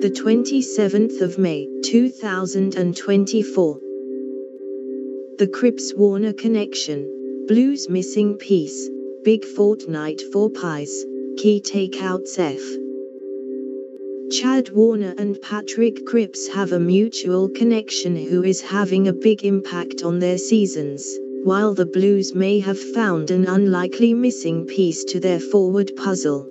The 27th of May, 2024. The Cripps Warner Connection. Blues Missing Piece. Big Fortnight for Pies. Key Takeouts F. Chad Warner and Patrick Cripps have a mutual connection who is having a big impact on their seasons, while the Blues may have found an unlikely missing piece to their forward puzzle.